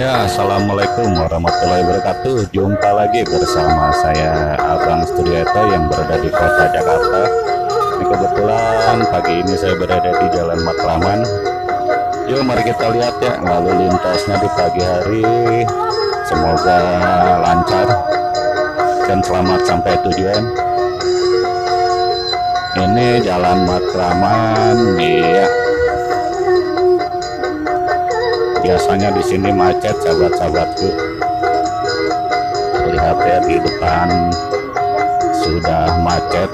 Ya, Assalamualaikum warahmatullahi wabarakatuh. Jumpa lagi bersama saya Abang Studioto yang berada di kota Jakarta. Ini kebetulan pagi ini saya berada di Jalan Matraman. Yuk mari kita lihat ya lalu lintasnya di pagi hari. Semoga lancar dan selamat sampai tujuan. Ini Jalan Matraman Iya biasanya di sini macet sahabat-sahabatku. Lihat ya di depan sudah macet.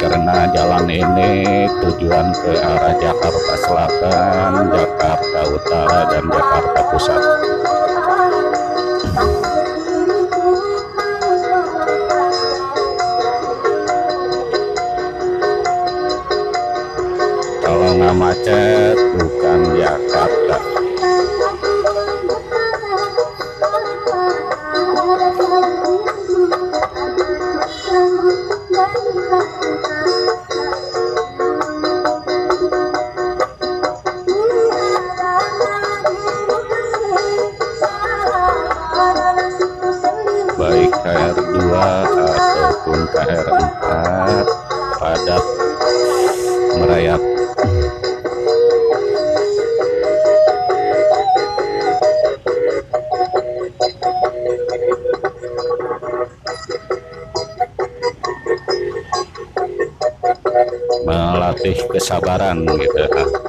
Karena jalan ini tujuan ke arah Jakarta Selatan, Jakarta Utara dan Jakarta Pusat. Kalau nggak macet kesabaran gitu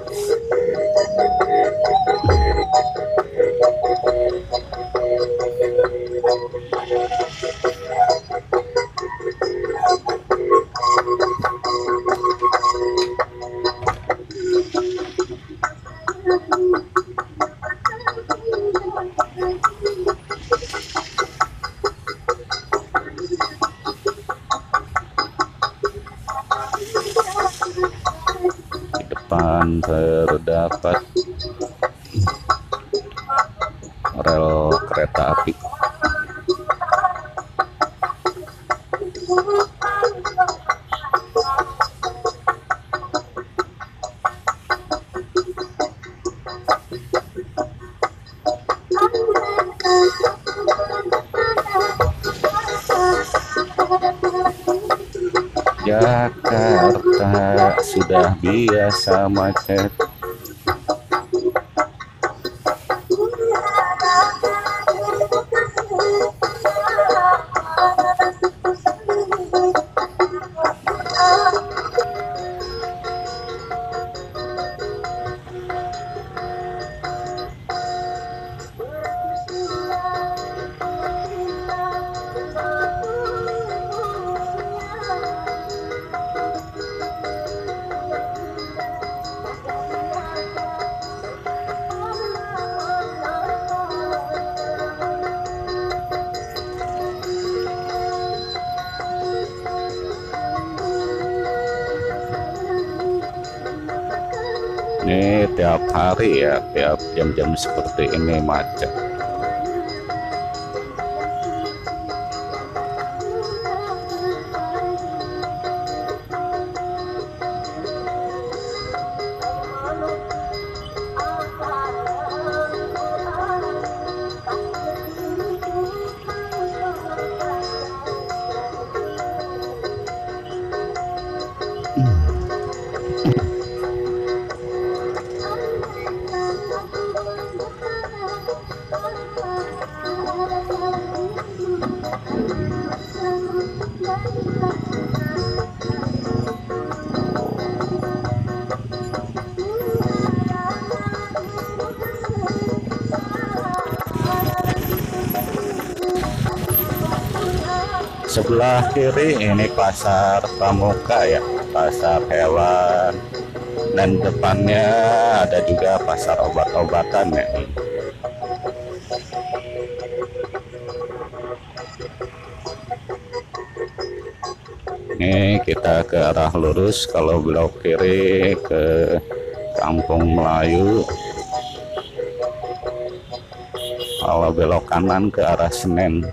rel kereta api. Jakarta sudah biasa macet ini tiap hari ya tiap jam-jam seperti ini macet kiri ini pasar pramuka ya pasar hewan. Dan depannya ada juga pasar obat-obatan ya. Ini kita ke arah lurus kalau belok kiri ke kampung Melayu. Kalau belok kanan ke arah Senen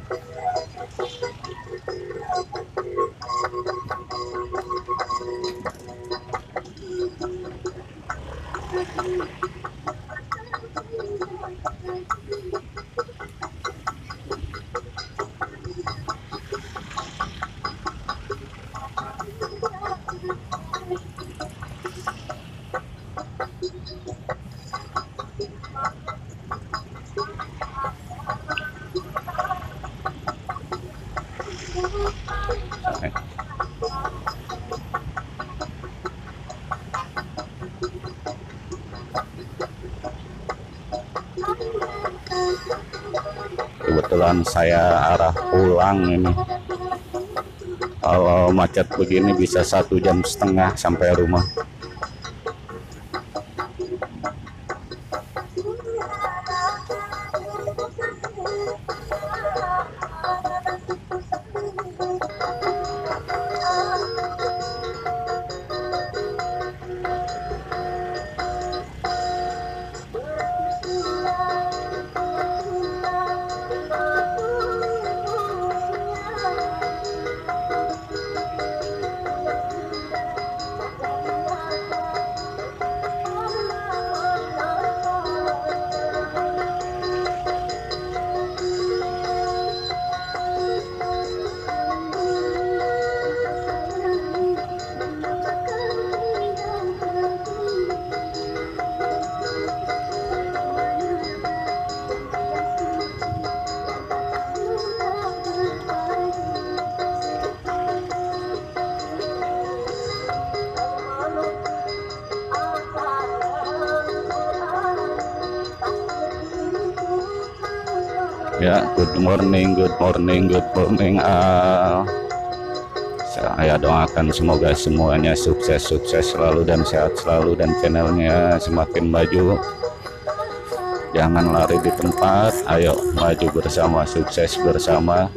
saya arah pulang ini. Kalau macet begini bisa satu jam setengah sampai rumah good morning good morning good morning uh, saya doakan semoga semuanya sukses sukses selalu dan sehat selalu dan channelnya semakin maju. Jangan lari di tempat ayo maju bersama sukses bersama.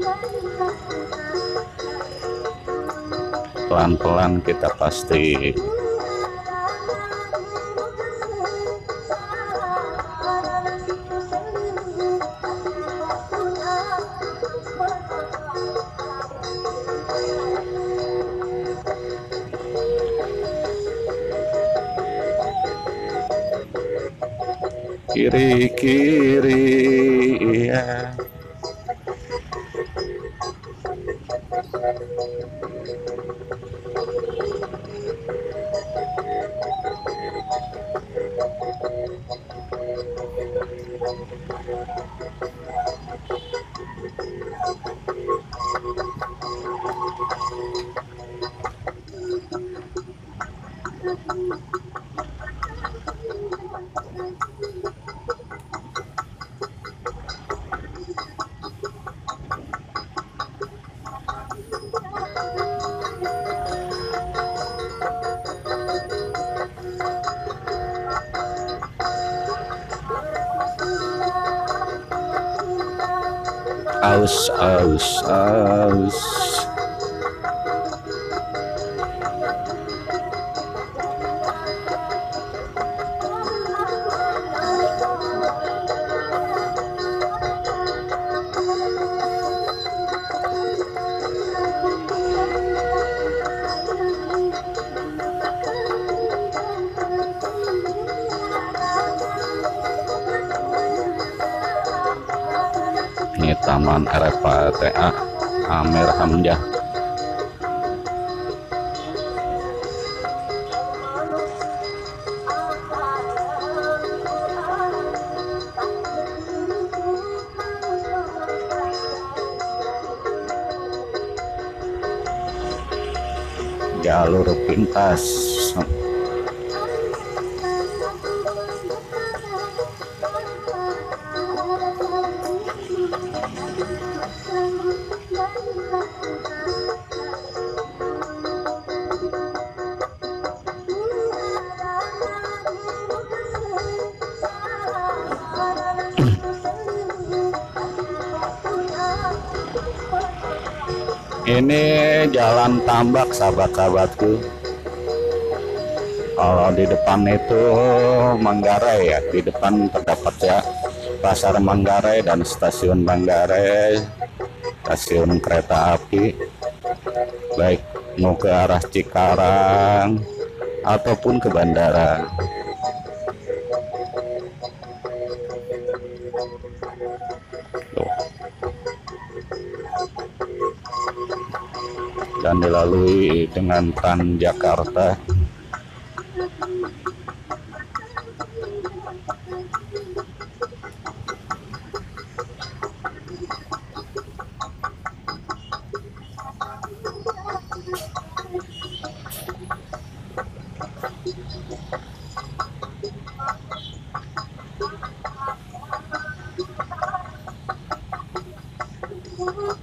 Pelan-pelan kita pasti kiri kiri aus aus aus pintas. Ini jalan tambak sahabat-sahabatku kalau di depan itu Manggarai ya. Di depan terdapat ya pasar Manggarai dan stasiun Manggarai stasiun kereta api. Baik mau ke arah Cikarang ataupun ke bandara. Dan dilalui dengan Transjakarta. Jakarta Oh.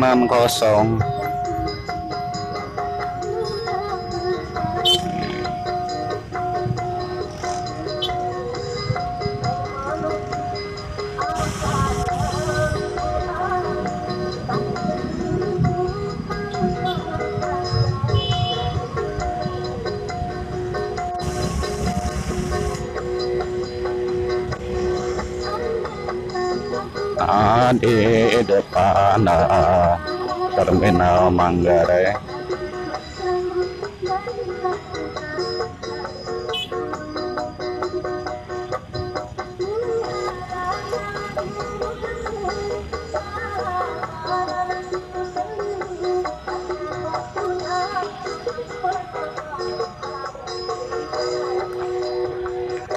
660 di depan ah, terminal Manggarai.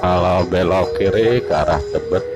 Kalau belok kiri ke arah Tebet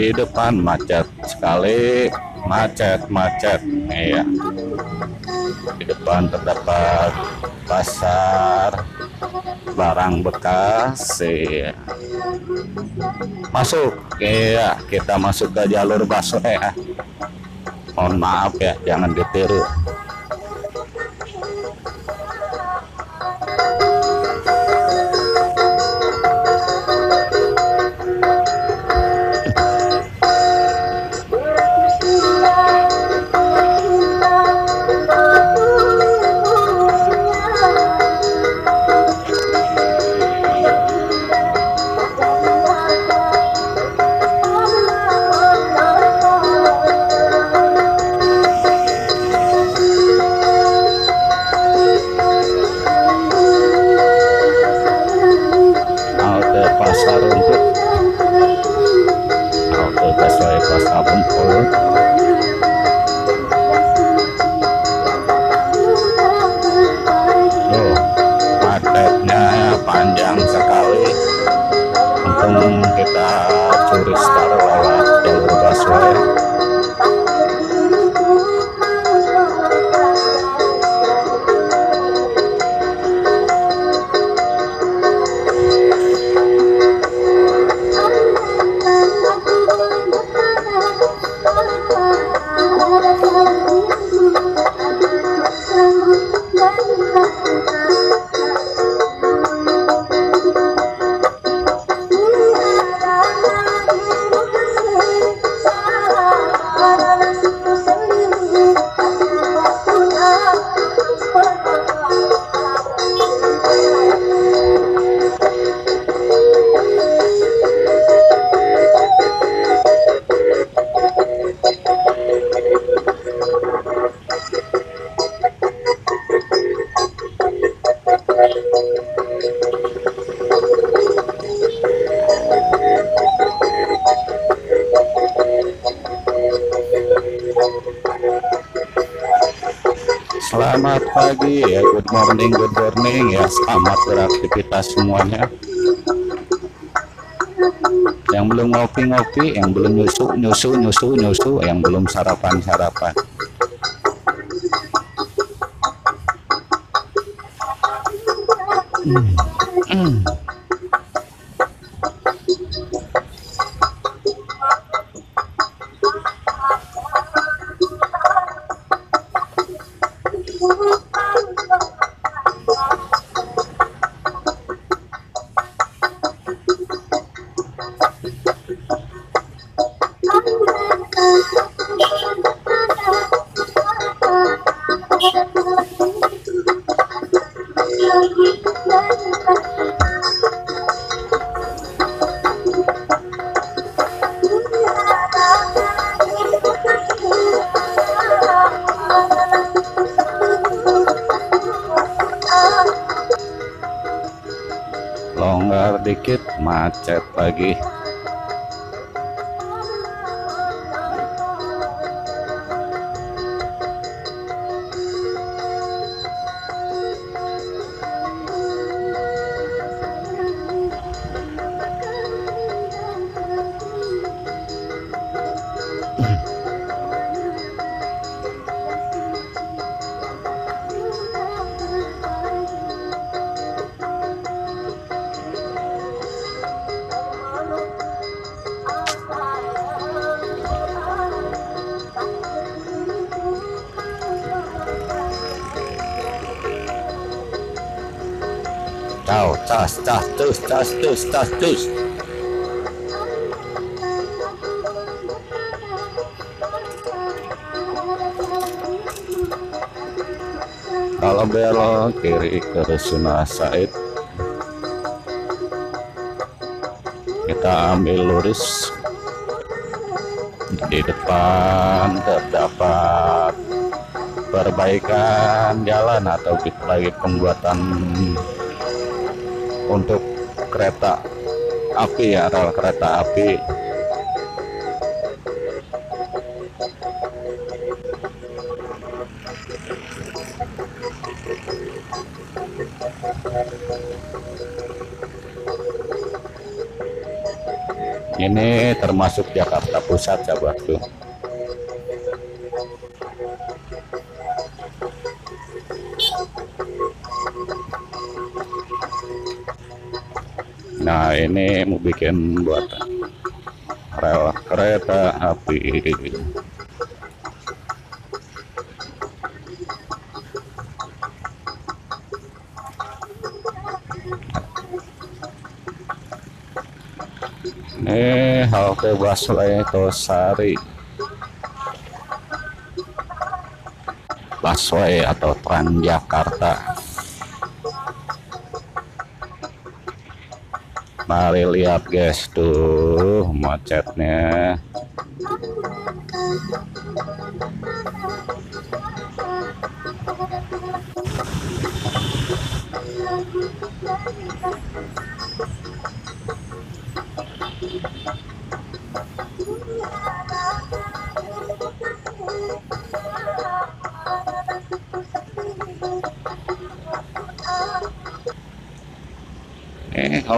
di depan macet sekali macet-macet iya. Di depan terdapat pasar barang bekas iya. masuk. Iya kita masuk ke jalur busway ya. Mohon maaf ya jangan ditiru morning, good morning ya. Selamat beraktivitas semuanya. Yang belum ngopi-ngopi, yang belum nyusu, nyusu, nyusu, nyusu, yang belum sarapan, macet tus, cas, tus, cas, tus. Kalau belok kiri ke Rusuna Said, kita ambil lurus. Di depan terdapat perbaikan jalan atau lagi pembuatan untuk kereta api ya rel kereta api. Ini termasuk Jakarta Pusat sahabatku Nah ini mau bikin buat rel kereta api. Ini halte busway Tosari busway atau Transjakarta Mari lihat guys tuh macetnya.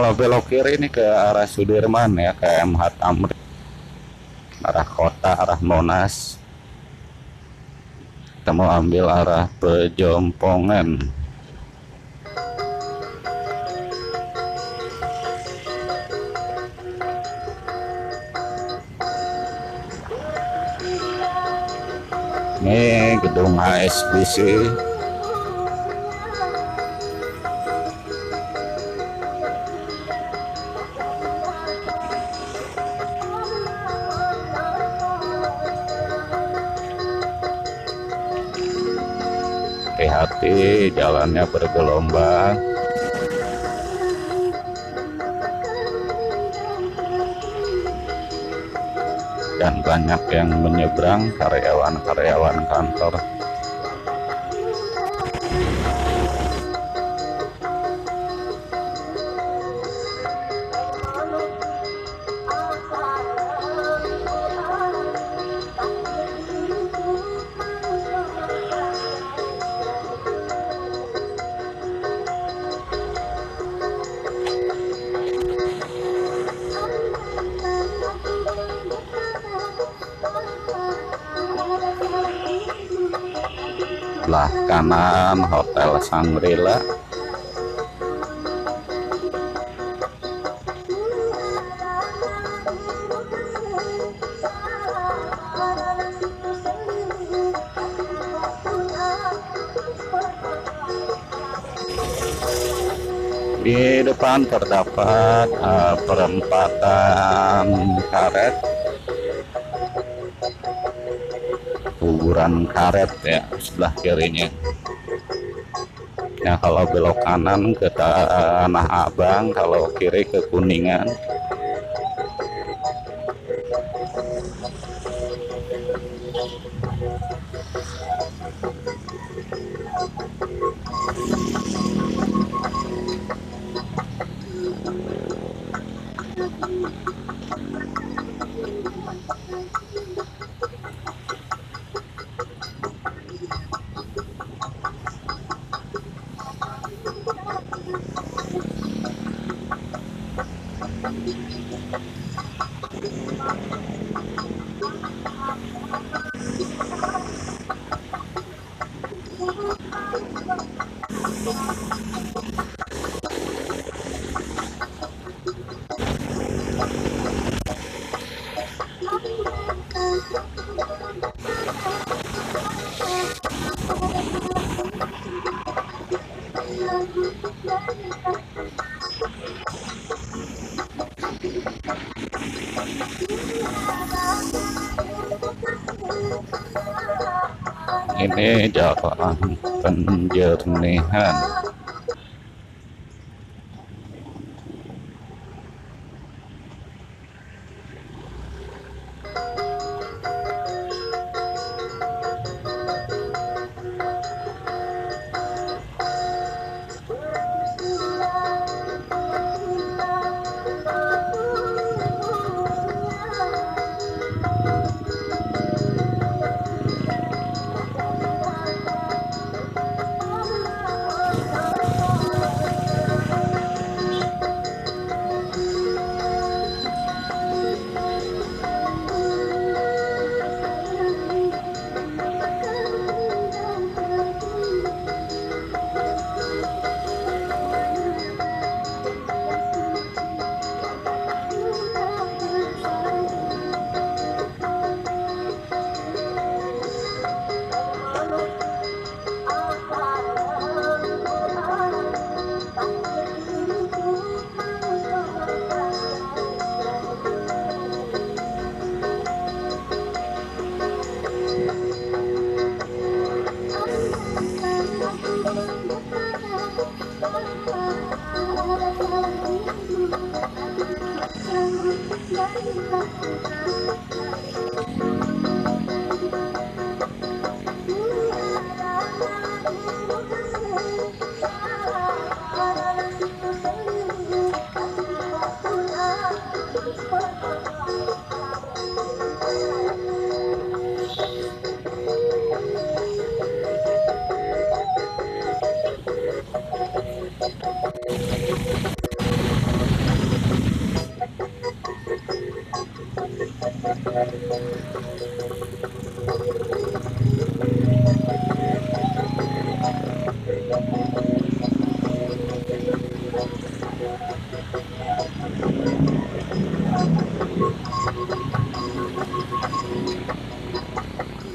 Kalau belok kiri ini ke arah Sudirman ya, ke MH Tamrin. Arah kota, arah Monas. Kita mau ambil arah Pejompongan. Ini gedung HSBC. Hati-hati jalannya bergelombang. Dan banyak yang menyeberang karyawan-karyawan kantor Hotel Sangrila di depan terdapat uh, perempatan karet. Kuburan karet ya sebelah kirinya ya kalau belok kanan ke Tanah Abang kalau kiri ke Kuningan นิเนจาปังตันเยทุนิหัน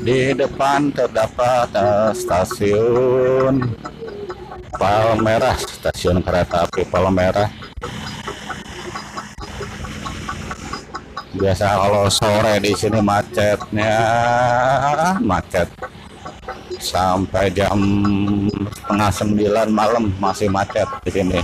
Di depan terdapat uh, stasiun Palmerah, stasiun kereta api Palmerah. Biasa kalau sore di sini macetnya macet sampai jam setengah sembilan malam masih macet di sini.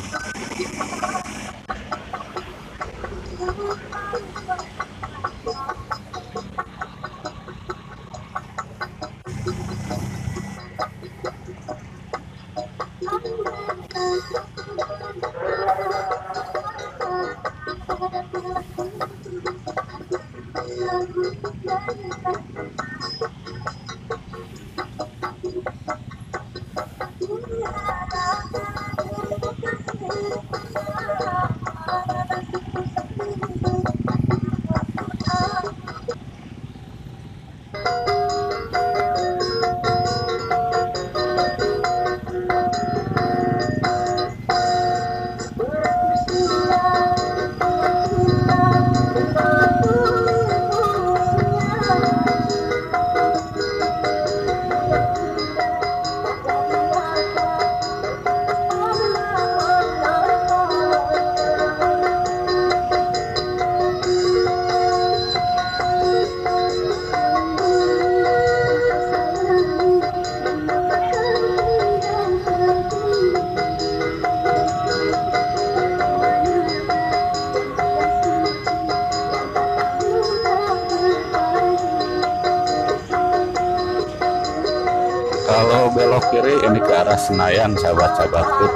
Kalau Senayan sahabat-sahabatku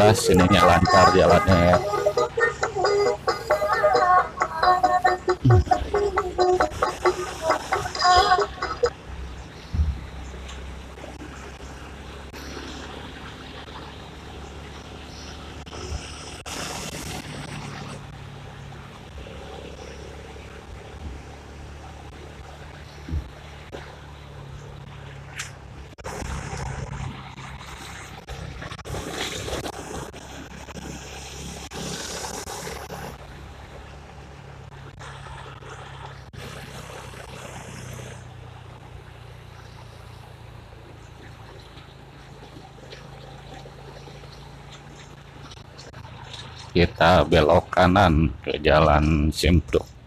Alhamdulillah sininya lancar jalannya ya kita belok kanan ke jalan Simpruk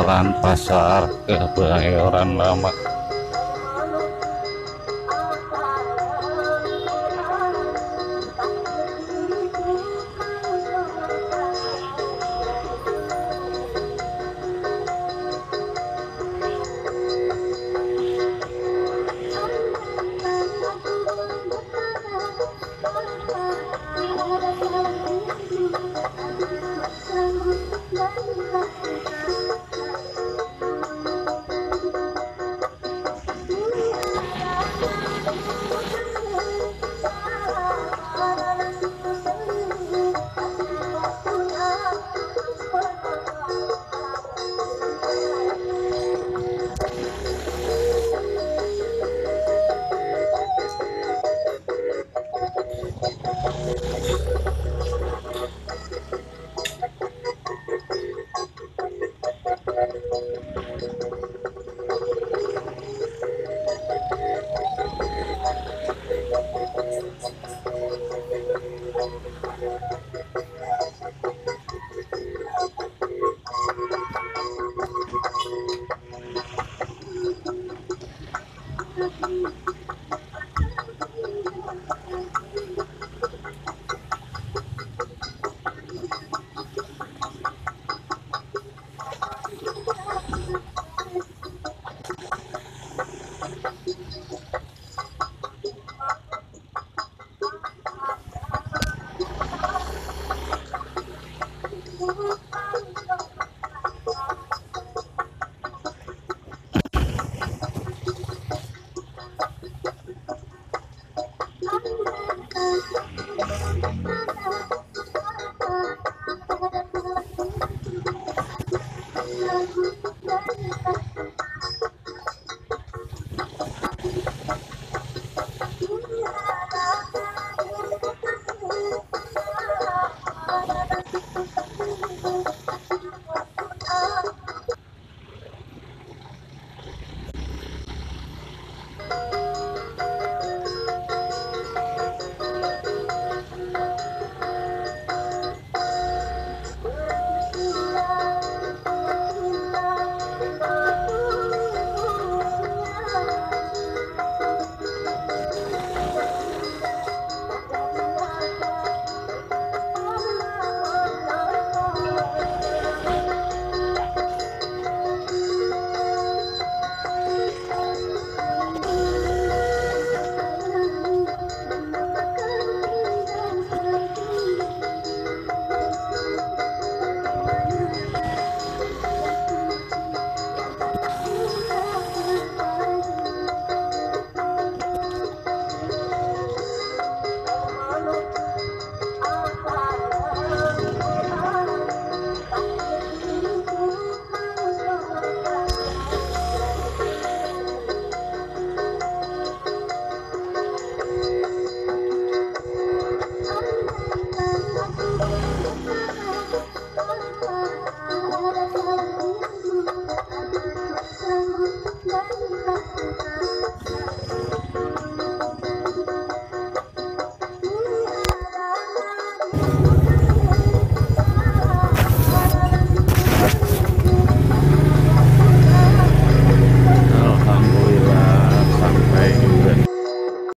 Jalan Pasar Kebayoran Lama